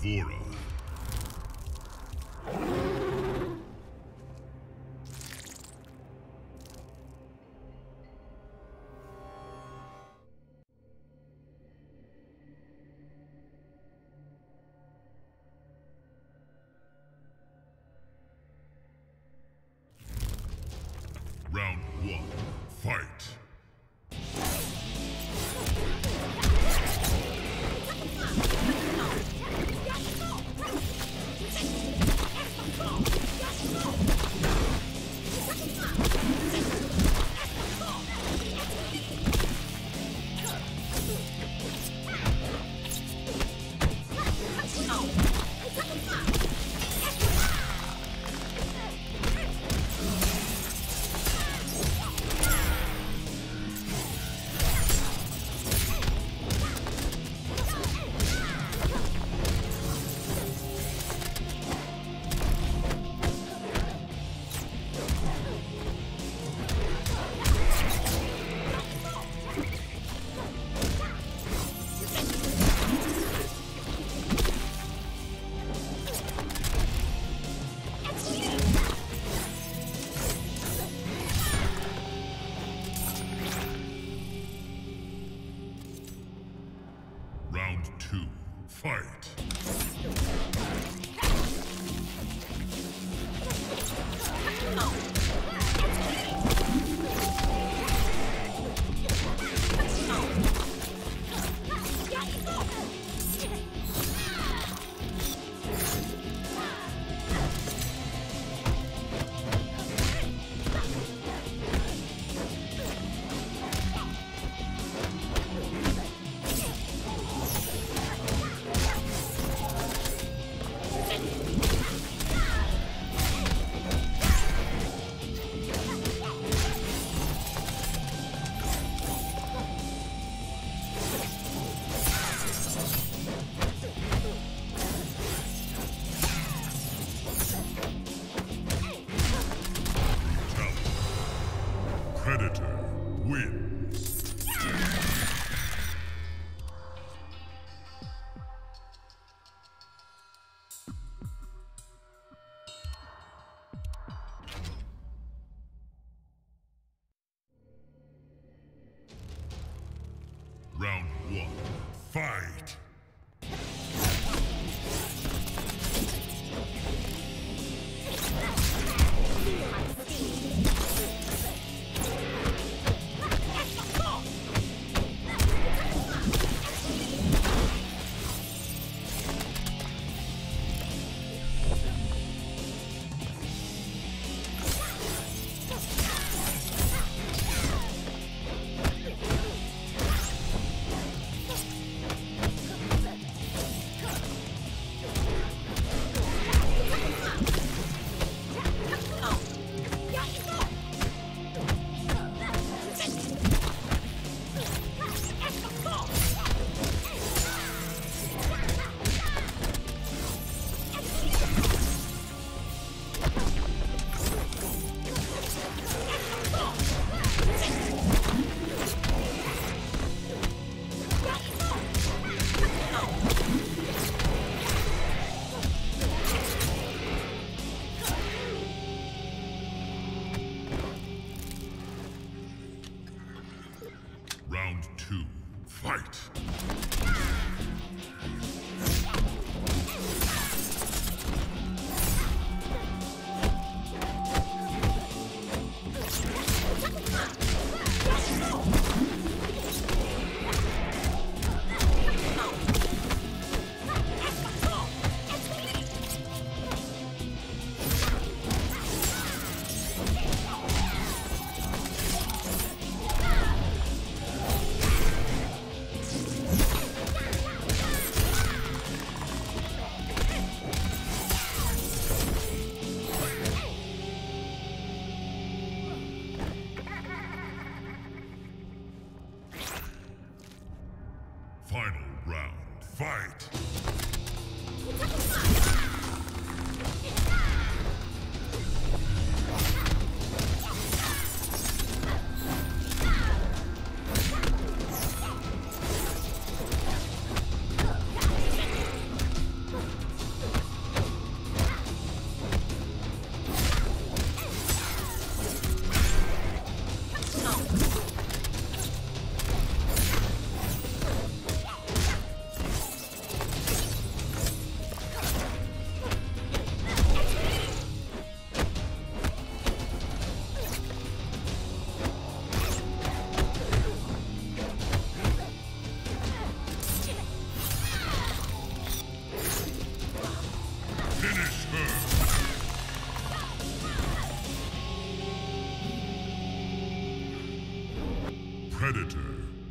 Vora.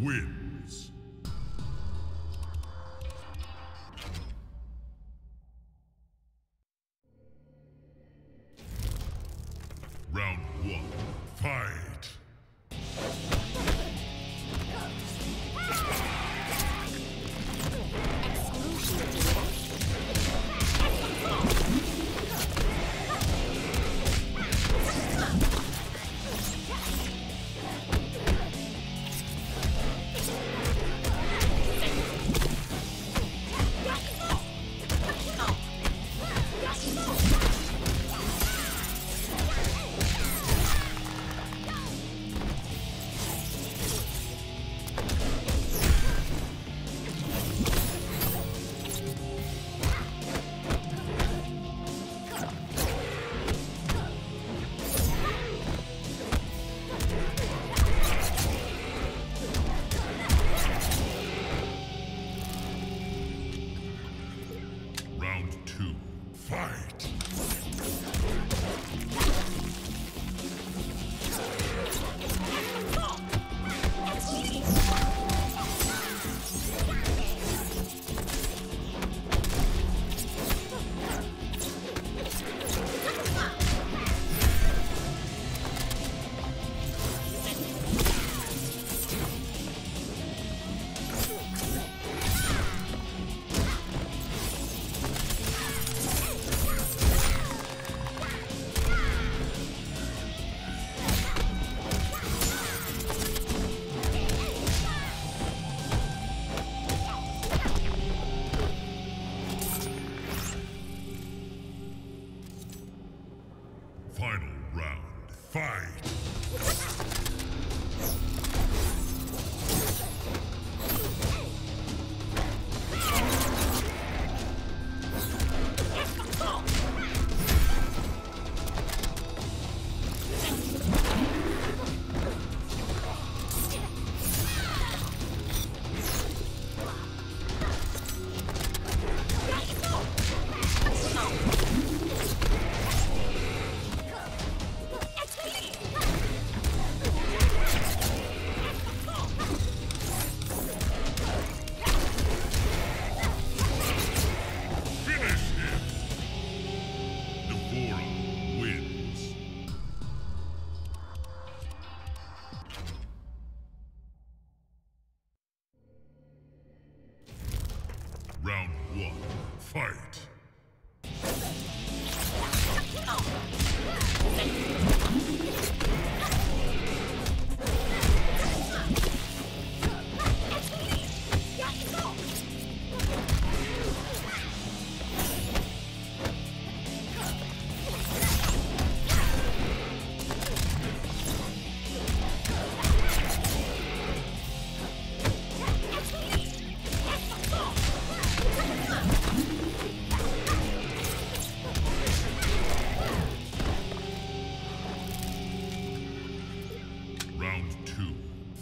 wins.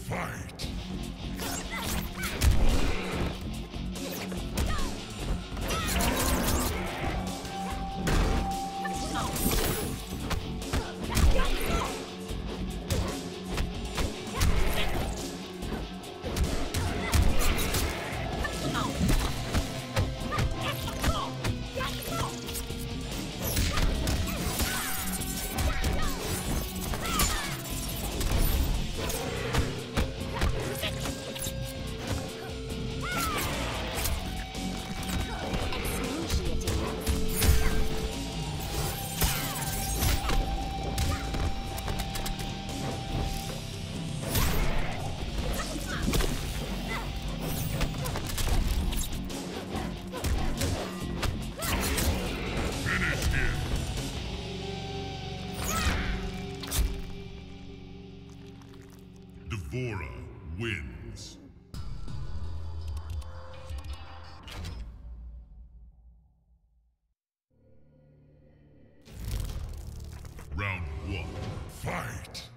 Fight! Fight!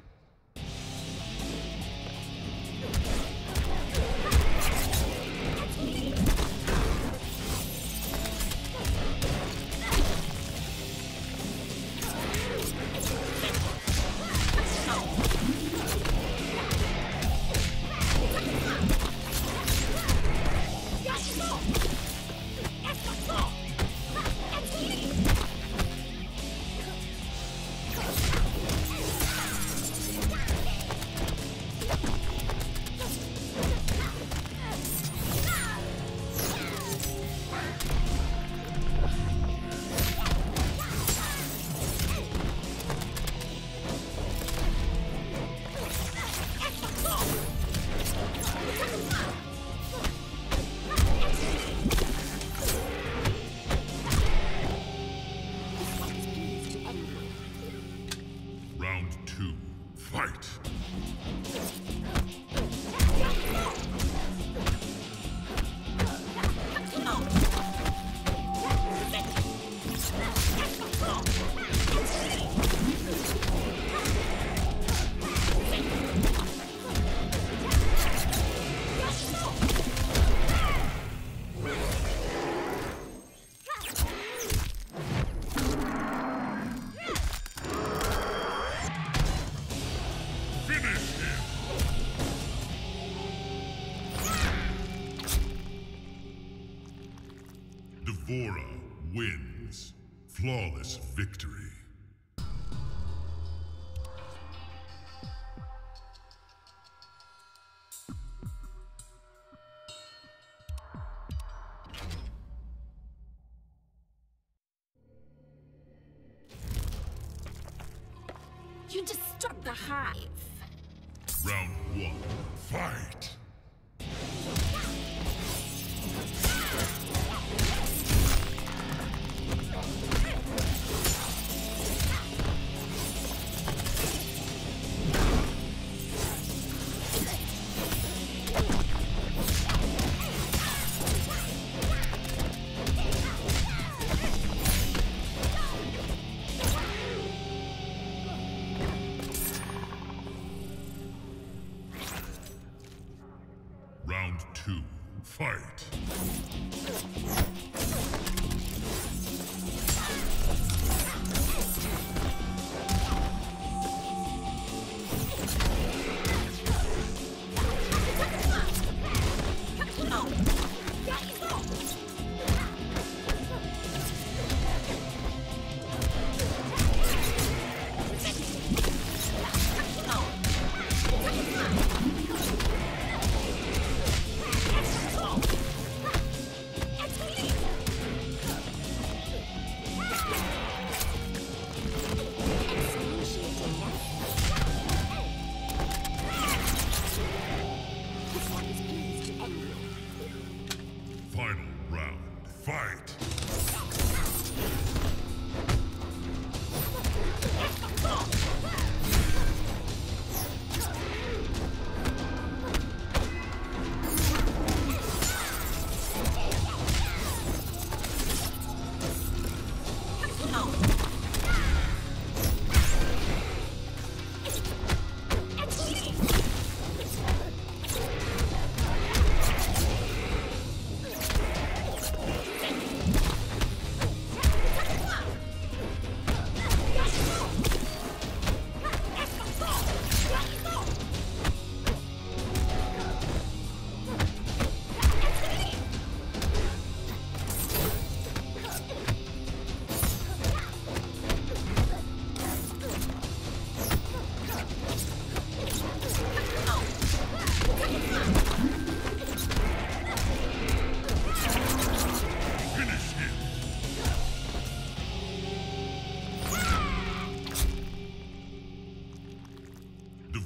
Devora wins. Flawless victory.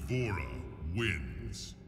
Devora wins.